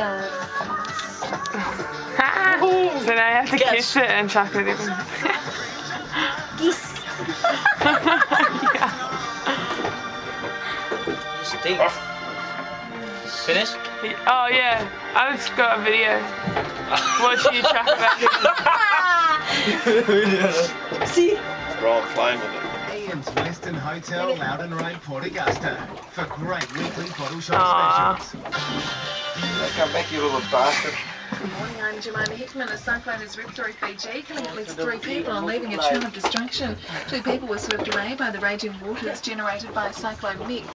go. so now you have to Guess. kiss it and chuck it in. Geese. yeah. Steve. Finish? Oh yeah, I just got a video. Watch you chuck that See? Rob playing with it. Ian's Western Hotel, Loudon Road, Port Augusta, for great weekly bottle shop Aw. specials. Come back, you little bastard. Good morning, I'm Jemima Hickman. A cyclone has ripped through Fiji, killing at least three people and leaving a trail of destruction. Two people were swept away by the raging waters generated by a Cyclone Mick.